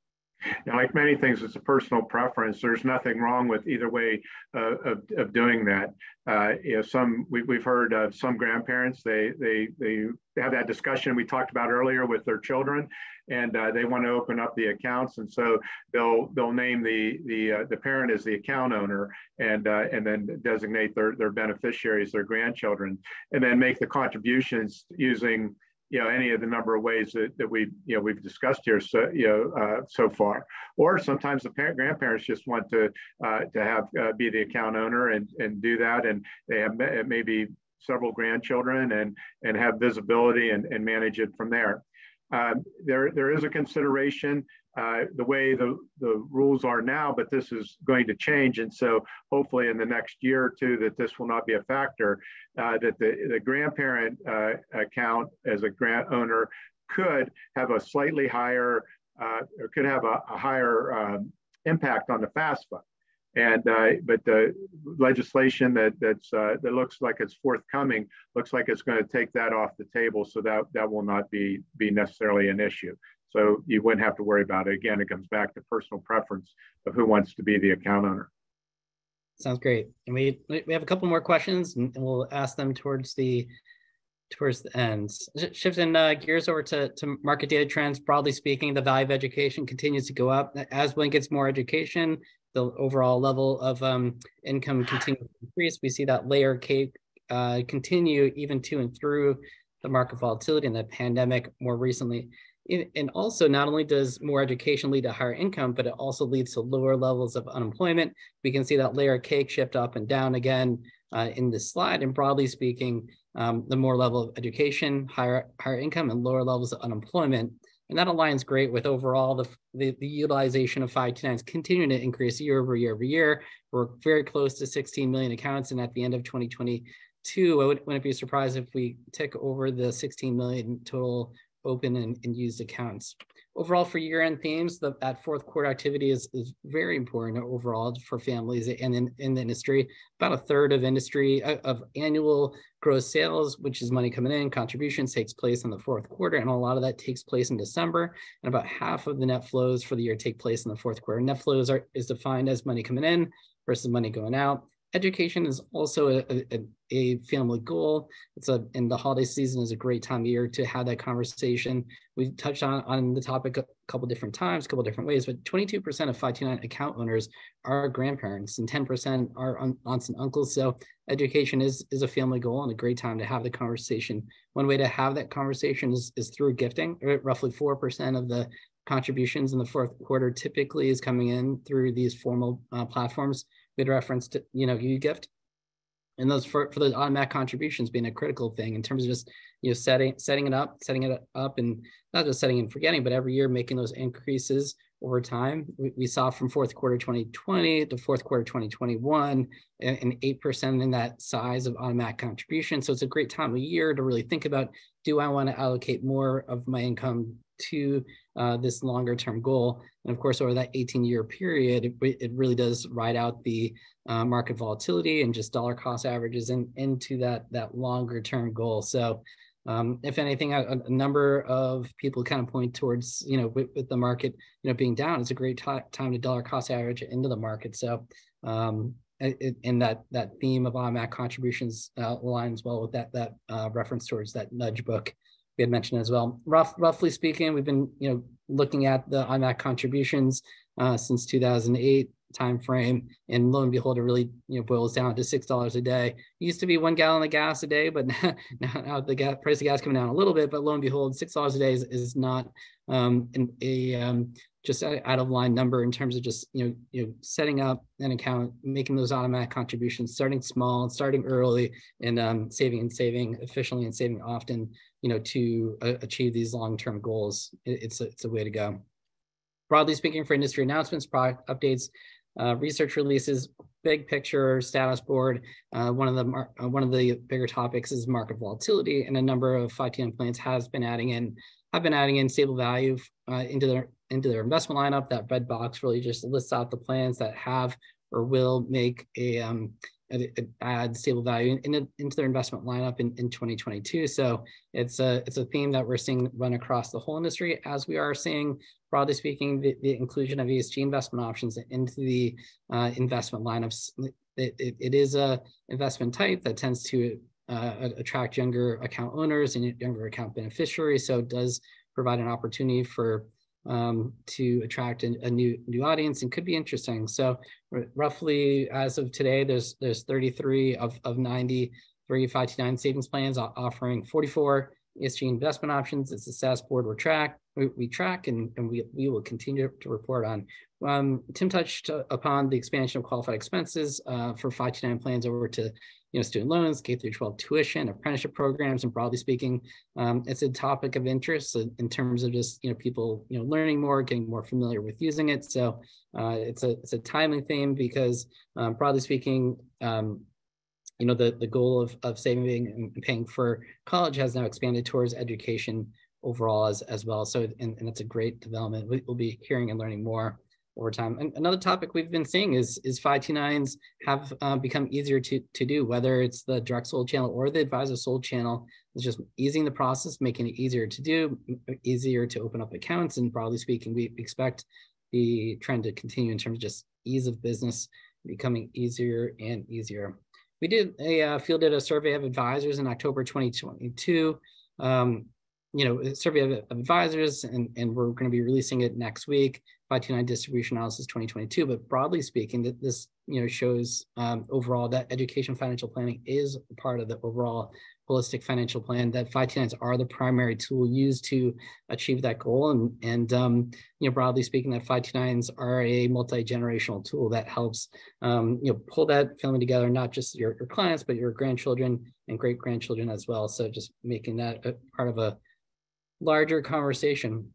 Speaker 3: now, like many things, it's a personal preference. There's nothing wrong with either way uh, of, of doing that. Uh, you know, some we, we've heard of some grandparents they they they have that discussion we talked about earlier with their children, and uh, they want to open up the accounts, and so they'll they'll name the the uh, the parent as the account owner, and uh, and then designate their their beneficiaries, their grandchildren, and then make the contributions using you know any of the number of ways that, that we you know we've discussed here so you know uh, so far. Or sometimes the parent grandparents just want to uh, to have uh, be the account owner and and do that. And they have maybe several grandchildren and and have visibility and, and manage it from there. Um, there there is a consideration uh, the way the, the rules are now, but this is going to change. And so hopefully in the next year or two that this will not be a factor, uh, that the, the grandparent uh, account as a grant owner could have a slightly higher, uh, or could have a, a higher um, impact on the FAFSA. And uh, but the legislation that that's uh, that looks like it's forthcoming looks like it's going to take that off the table, so that that will not be be necessarily an issue. So you wouldn't have to worry about it. Again, it comes back to personal preference of who wants to be the account owner.
Speaker 2: Sounds great. And we we have a couple more questions, and we'll ask them towards the towards the end. Shifting uh, gears over to, to market data trends, broadly speaking, the value of education continues to go up. As one gets more education, the overall level of um, income continues to increase. We see that layer cake uh, continue even to and through the market volatility and the pandemic more recently and also not only does more education lead to higher income, but it also leads to lower levels of unemployment. We can see that layer cake shift up and down again uh, in this slide. And broadly speaking, um, the more level of education, higher, higher income and lower levels of unemployment. And that aligns great with overall the, the, the utilization of 529s continuing to increase year over year over year. We're very close to 16 million accounts. And at the end of 2022, I would, wouldn't be surprised if we tick over the 16 million total open and, and used accounts. Overall, for year-end themes, the, that fourth quarter activity is, is very important overall for families and in, in the industry. About a third of industry uh, of annual gross sales, which is money coming in, contributions takes place in the fourth quarter, and a lot of that takes place in December. And about half of the net flows for the year take place in the fourth quarter. Net flows are is defined as money coming in versus money going out education is also a, a, a family goal. It's a and the holiday season is a great time of year to have that conversation. We've touched on on the topic a couple different times, a couple different ways, but 22% of 529 account owners are grandparents and 10% are aunts and uncles. So education is is a family goal and a great time to have the conversation. One way to have that conversation is, is through gifting. Roughly 4% of the contributions in the fourth quarter typically is coming in through these formal uh, platforms. Had reference to, you know, you gift and those for, for those automatic contributions being a critical thing in terms of just you know setting setting it up setting it up and not just setting and forgetting but every year making those increases over time. We, we saw from fourth quarter 2020 to fourth quarter 2021 an 8% in that size of automatic contribution. So it's a great time of year to really think about do i want to allocate more of my income to uh, this longer term goal. And of course, over that 18 year period, it, it really does ride out the uh, market volatility and just dollar cost averages in, into that, that longer term goal. So um, if anything, a, a, number of people kind of point towards, you know, with, with the market, you know, being down, it's a great time to dollar cost average into the market. So um, in that that theme of automatic contributions uh, aligns well with that that uh, reference towards that nudge book we had mentioned as well. Rough, roughly speaking, we've been you know looking at the IMAC contributions uh, since 2008 timeframe, and lo and behold, it really you know boils down to six dollars a day. It used to be one gallon of gas a day, but now, now the gas, price of gas coming down a little bit. But lo and behold, six dollars a day is, is not um, an, a um, just out of line number in terms of just you know you know setting up an account, making those automatic contributions, starting small, and starting early, and um, saving and saving efficiently and saving often you know, to uh, achieve these long-term goals, it, it's, a, it's a way to go. Broadly speaking, for industry announcements, product updates, uh, research releases, big picture status board. Uh, one of the uh, one of the bigger topics is market volatility, and a number of 529 plans has been adding in have been adding in stable value uh, into their into their investment lineup. That red box really just lists out the plans that have or will make a um, add stable value in, in, into their investment lineup in, in 2022. So it's a it's a theme that we're seeing run across the whole industry as we are seeing, broadly speaking, the, the inclusion of ESG investment options into the uh, investment lineups. It, it, it is a investment type that tends to uh, attract younger account owners and younger account beneficiaries. So it does provide an opportunity for um, to attract a, a, new new audience and could be interesting. So roughly as of today, there's there's 33 of, of 93 529 savings plans offering 44 ESG investment options. It's a SaaS board we track, we, we track and, and we, we will continue to report on. Um, Tim touched upon the expansion of qualified expenses uh, for 529 plans over to you know, student loans, K through 12 tuition, apprenticeship programs, and broadly speaking, um, it's a topic of interest in terms of just you know people you know learning more, getting more familiar with using it. So uh, it's a it's a timely theme because um, broadly speaking, um, you know the the goal of of saving and paying for college has now expanded towards education overall as as well. So and, and it's a great development. We, will be hearing and learning more over time. And another topic we've been seeing is is 529s have uh, become easier to, to do, whether it's the direct sold channel or the advisor sold channel. It's just easing the process, making it easier to do, easier to open up accounts. And broadly speaking, we expect the trend to continue in terms of just ease of business becoming easier and easier. We did a uh, fielded a survey of advisors in October 2022. Um, you know, survey of, of advisors, and, and we're going to be releasing it next week. 529 distribution analysis 2022. But broadly speaking, that this you know shows um, overall that education financial planning is part of the overall holistic financial plan. That 529s are the primary tool used to achieve that goal, and and um, you know broadly speaking, that 529s are a multi generational tool that helps um, you know pull that family together, not just your, your clients, but your grandchildren and great grandchildren as well. So just making that a part of a larger conversation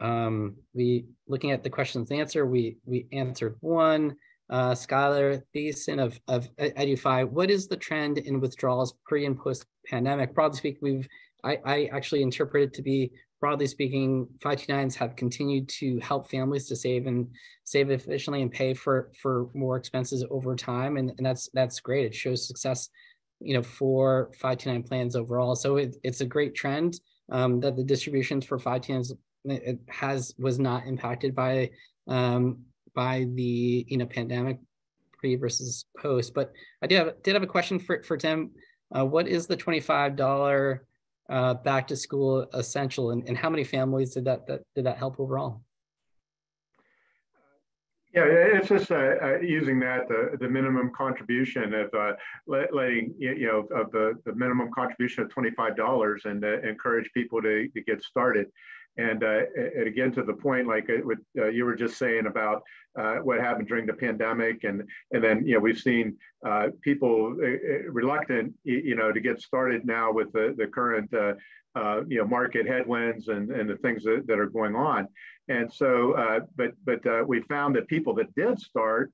Speaker 2: um, we looking at the questions and answer, we we answered one. Uh, Skylar Thiessen of of EduFi, what is the trend in withdrawals pre and post pandemic? Broadly speaking, we've I, I actually interpret it to be broadly speaking, 529s have continued to help families to save and save efficiently and pay for for more expenses over time, and, and that's that's great. It shows success, you know, for 529 plans overall. So it, it's a great trend um, that the distributions for 529s it has was not impacted by um, by the you know pandemic pre versus post. But I did have, did have a question for, for Tim. Uh, what is the $25 uh, back to school essential and, and how many families did that, that did that help overall?
Speaker 3: Yeah, it's just uh, uh, using that the, the minimum contribution of uh, letting you know of the, the minimum contribution of twenty five dollars and uh, encourage people to, to get started. And, uh, and again, to the point, like uh, you were just saying about what happened during the pandemic, and and then you know we've seen people reluctant, you know, to get started now with the the current you know market headwinds and and the things that, that are going on. And so, uh, but but uh, we found that people that did start,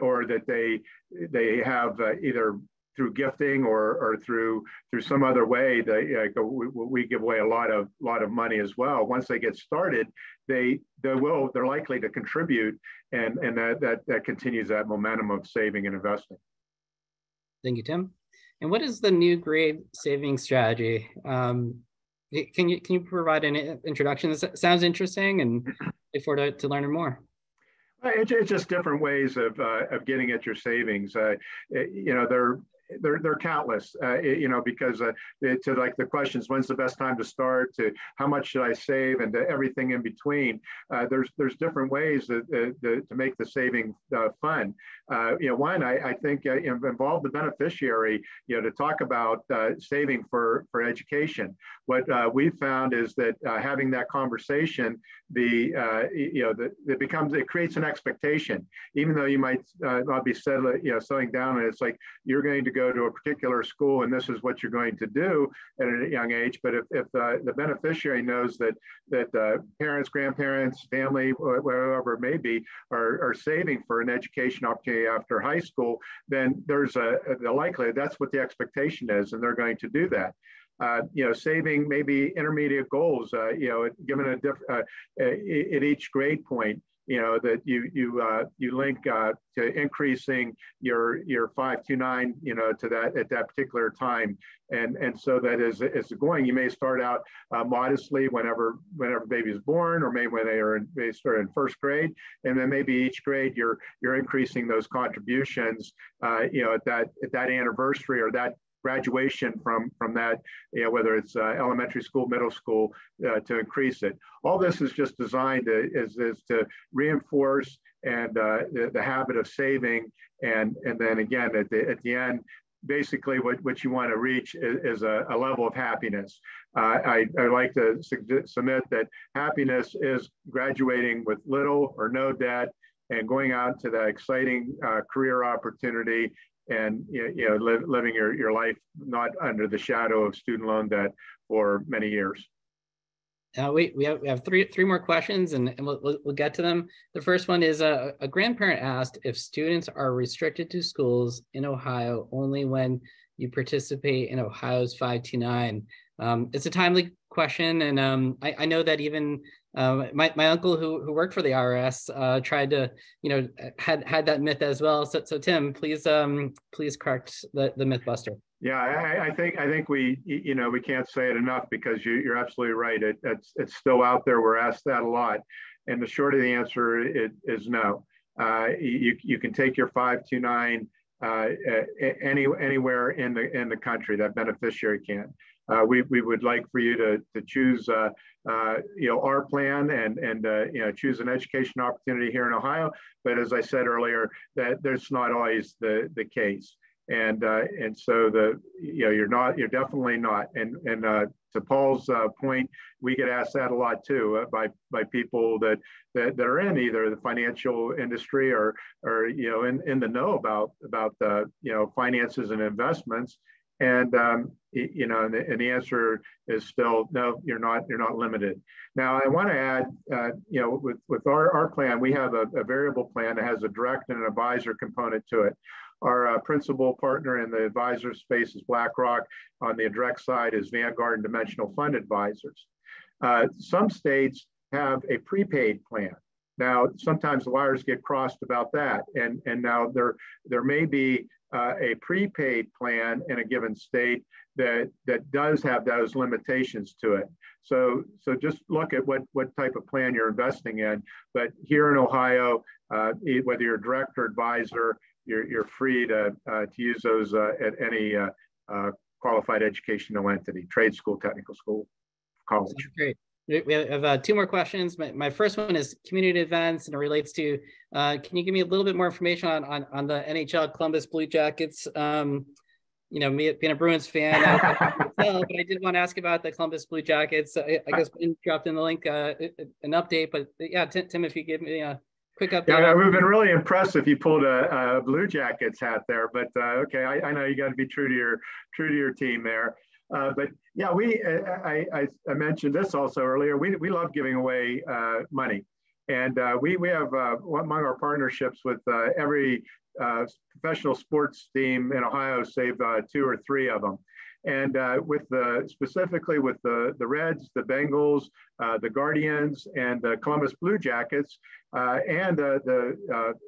Speaker 3: or that they they have uh, either through gifting or, or through through some other way, they, uh, we, we give away a lot of lot of money as well. Once they get started, they they will they're likely to contribute, and and that that that continues that momentum of saving and investing.
Speaker 2: Thank you, Tim. And what is the new grade saving strategy? Um, can you can you provide an introduction? This sounds interesting, and before to, to learn more.
Speaker 3: It's just different ways of, uh, of getting at your savings. Uh, you know, there they're they're countless. Uh, you know, because uh, to like the questions, when's the best time to start? To how much should I save, and everything in between. Uh, there's there's different ways that, that, to make the saving uh, fun. Uh, you know, one I, I think uh, involve the beneficiary. You know, to talk about saving for for education. What we found is that having that conversation, the you know, the, it becomes it creates an expectation, even though you might not be settling you know settling down, and it's like you're going to go go to a particular school and this is what you're going to do at a young age. But if, if uh, the beneficiary knows that that uh, parents, grandparents, family, wherever it may be, are, are saving for an education opportunity after high school, then there's a, a likelihood that's what the expectation is, and they're going to do that. Uh, you know, saving maybe intermediate goals, uh, you know, given a different, uh, at each grade point, you know that you you uh, you link uh, to increasing your your 529 you know to that at that particular time. And and so that as going. You may start out uh, modestly whenever whenever baby is born or maybe when they are in, they start in first grade. And then maybe each grade you're you're increasing those contributions uh, you know at that at that anniversary or that graduation from from that, you know, whether it's uh, elementary school, middle school, uh, to increase it. All this is just designed to, is, is to reinforce and uh, the, the habit of saving, and and then again at the at the end. Basically, what, what you want to reach is, is a, a, level of happiness. Uh, I, I like to submit that happiness is graduating with little or no debt and going out to that exciting uh, career opportunity and you know li living your, your life not under the shadow of student loan debt for many years.
Speaker 2: Uh, we, we, have, we have three three more questions and, and we'll, we'll get to them. The first one is uh, a grandparent asked if students are restricted to schools in Ohio only when you participate in Ohio's 529. Um, it's a timely question. And um, I, I, know that even um, my, my uncle who, who worked for the IRS uh, tried to, you know, had had that myth as well. So, so Tim, please um, please correct the, the myth buster.
Speaker 3: Yeah, I, I, think I think we you know we can't say it enough because you, you're absolutely right. It, it's it's still out there. We're asked that a lot, and the short of the answer is no. Uh, you you can take your five two nine uh, any anywhere in the in the country that beneficiary can uh, we, we would like for you to, to choose, uh, uh, you know, our plan and, and uh, you know, choose an education opportunity here in Ohio. But as I said earlier, that there's not always the, the case. And, uh, and so the, you know, you're not, you're definitely not. And, and uh, to Paul's point, we get asked that a lot too by, by people that, that, that are in either the financial industry or, or, you know, in, in the know about, about the, you know, finances and investments. And um, you know, and the, and the, answer is still no. You're not. You're not limited. Now, I want to add, uh, you know, with with our, our plan, we have a, a, variable plan that has a direct and an advisor component to it. Our uh, principal partner in the advisor space is BlackRock. On the direct side is Vanguard and Dimensional Fund Advisors. Uh, some states have a prepaid plan. Now, sometimes the wires get crossed about that, and and now there there may be uh, a prepaid plan in a given state that that does have those limitations to it. So so just look at what what type of plan you're investing in. But here in Ohio, uh, whether you're a direct or advisor, you're you're free to uh, to use those uh, at any uh, qualified educational entity, trade school, technical school, college.
Speaker 2: That's great. We have uh, two more questions. My, my, first one is community events, and it relates to. Uh, can you give me a little bit more information on on, on the NHL Columbus Blue Jackets? Um, you know, me being a Bruins fan, but I did want to ask about the Columbus Blue Jackets. I, I guess we dropped in the link uh, an update, but yeah, Tim, Tim, if you give me a quick update.
Speaker 3: Yeah, we've been really impressed if you pulled a, a Blue Jackets hat there, but uh, okay, I, I know you got to be true to your true to your team there. Uh, but yeah, we I, I, I, mentioned this also earlier. We, we love giving away uh, money. And uh, we, we have uh, among our partnerships with uh, every uh, professional sports team in Ohio, save uh, two or three of them. And uh, with the specifically with the, the Reds, the Bengals, the Guardians, and the Columbus Blue Jackets, and the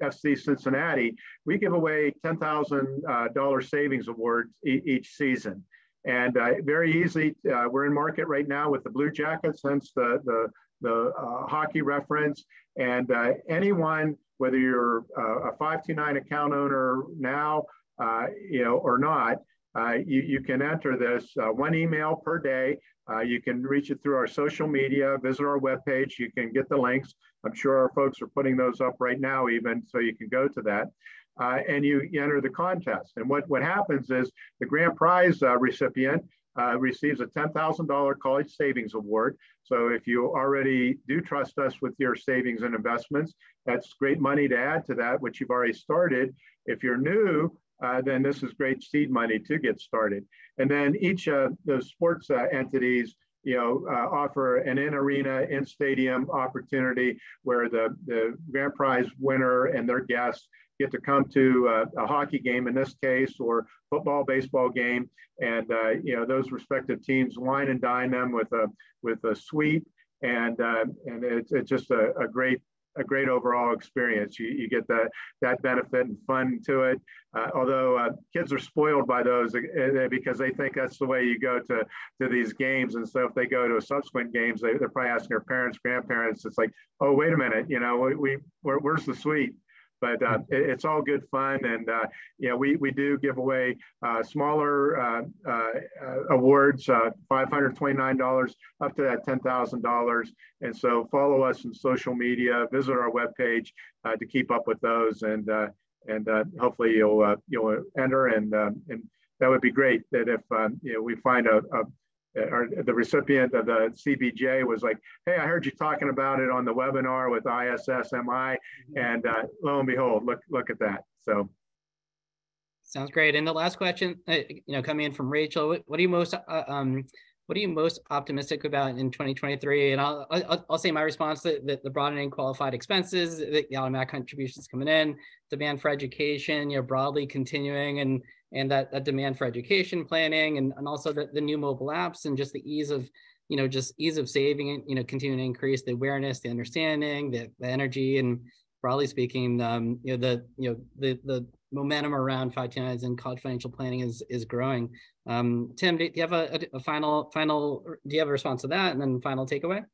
Speaker 3: FC Cincinnati, we give away $10,000 savings awards e each season. And uh, very easy, uh, we're in market right now with the Blue Jackets, hence the, the, the uh, hockey reference. And anyone whether you're uh, a 529 account owner now, uh, you know, or not, uh, you, you can enter this uh, one email per day. Uh, you can reach it through our social media, visit our webpage. You can get the links. I'm sure our folks are putting those up right now, even so you can go to that. Uh, and you, you, enter the contest. And what, what happens is the grand prize recipient uh, receives a $10,000 college savings award. So if you already do trust us with your savings and investments, that's great money to add to that, which you've already started. If you're new, uh, then this is great seed money to get started. And then each of those sports uh, entities you know, uh, offer an in-arena, in-stadium opportunity where the, the grand prize winner and their guests get to come to a, a, hockey game in this case, or football, baseball game, and uh, you know those respective teams wine and dine them with a with a suite, and uh, and it's, it's just a, a great a great overall experience. You, you get that that benefit and fun to it. Uh, although uh, kids are spoiled by those uh, uh, because they think that's the way you go to to these games, and so if they go to subsequent games, they, are probably asking their parents, grandparents. It's like, oh wait a minute, you know, we, we where, where's the suite? But uh, it, it's all good fun. And, uh, we, we do give away uh, smaller uh, uh, awards, $529 up to that $10,000. And so follow us on social media, visit our webpage to keep up with those. And, and hopefully you'll, you'll enter and, um, and that would be great that if, um, you know, we find a, a or the recipient of the CBJ was like, "Hey, I heard you talking about it on the webinar with ISSMI, and uh, lo and behold, look look at that." So,
Speaker 2: sounds great. And the last question, uh, you know, coming in from Rachel, what, what are you most uh, um, what are you most optimistic about in 2023? And I'll I'll, I'll say my response that the, the broadening qualified expenses, the, automatic contributions coming in, demand for education, you know, broadly continuing, and and that, that demand for education planning and, and also the, the new mobile apps and just the ease of you know just ease of saving you know continuing to increase the awareness the understanding the, the energy and broadly speaking um, you know the you know the the momentum around 529s and college financial planning is is growing um, tim do you have a, a, final final do you have a response to that and then final takeaway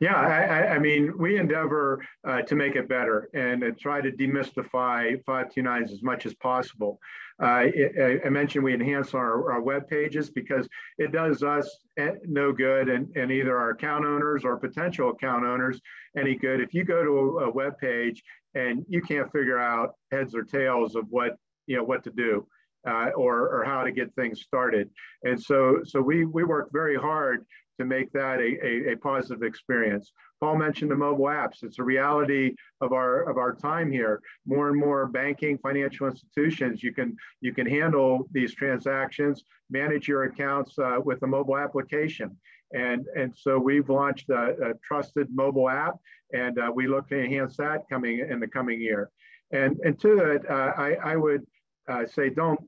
Speaker 3: yeah, I, I, mean, we endeavor uh, to make it better and uh, try to demystify 529s as much as possible. Uh, I mentioned we enhance our, our web pages because it does us eh, no good and, and either our account owners or potential account owners any good. If you go to a, a web page and you can't figure out heads or tails of what, you know, what to do. Uh, or, or how to get things started. And so, so we, we work very hard to make that a, a, a, positive experience. Paul mentioned the mobile apps. It's a reality of our of our time here. More and more banking, financial institutions, you can you can handle these transactions, manage your accounts uh, with a mobile application. And, and so we've launched a, a trusted mobile app, and uh, we look to enhance that coming in the coming year. And, and to it, uh, I, I would uh, say don't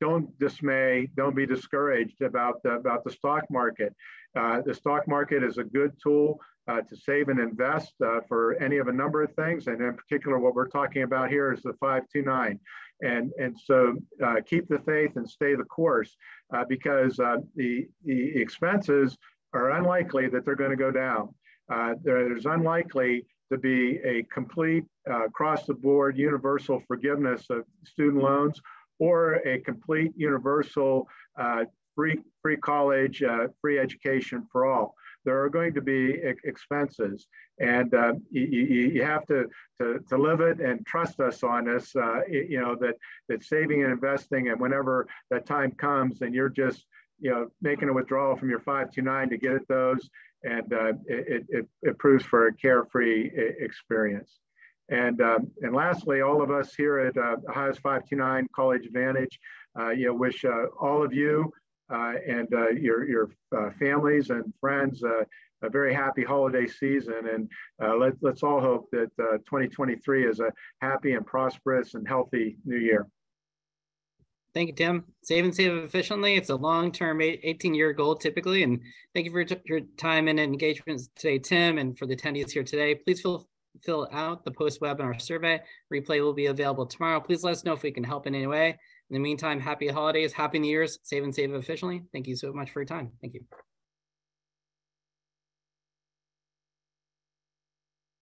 Speaker 3: don't dismay, don't be discouraged about the, about the stock market. Uh, the stock market is a good tool uh, to save and invest uh, for any of a number of things. And in particular, what we're talking about here is the 529. And, and so uh, keep the faith and stay the course uh, because uh, the, the expenses are unlikely that they're going to go down. There's unlikely to be a complete across the board universal forgiveness of student loans or a complete universal free, free college, free education for all there are going to be expenses and uh, you, you, have to, to, to live it and trust us on this, uh, you know, that, that saving and investing and whenever that time comes and you're just, you know, making a withdrawal from your 529 to get at those and uh, it, it, it proves for a carefree experience. And, um, and lastly, all of us here at uh, Ohio's 529 College Advantage, uh, you know, wish uh, all of you uh, and uh, your, your uh, families and friends a very happy holiday season. And let, let's all hope that 2023 is a happy and prosperous and healthy new year.
Speaker 2: Thank you, Tim. Save and save efficiently. It's a long-term 18-year goal typically. And thank you for your time and engagement today, Tim, and for the attendees here today. Please fill, fill out the post-webinar survey. Replay will be available tomorrow. Please let us know if we can help in any way. In the meantime, happy holidays, happy New Year's, save and save efficiently. Thank you so much for your time. Thank you.